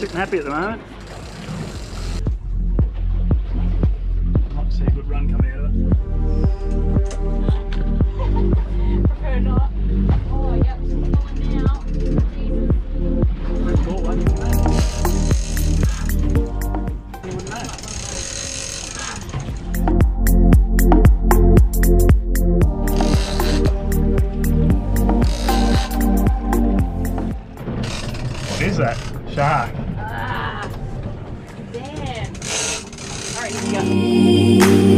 moment. Might see a good run coming out of it. Prefer not. Oh, yep, she's going now. Jesus. Pretty cool one. You wouldn't. What is that? Shark. Ah.